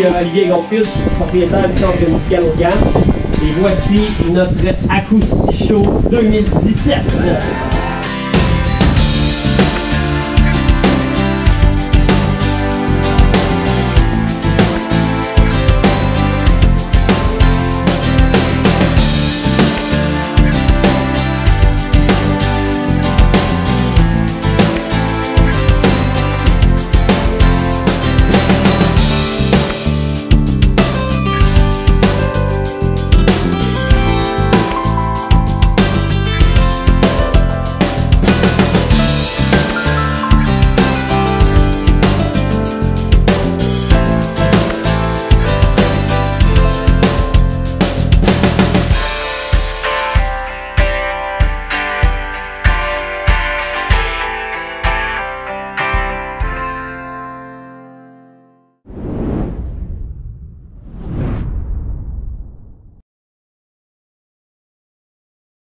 ici euh, Olivier Gonfield, propriétaire du centre musical au Et voici notre acoustichaw 2017.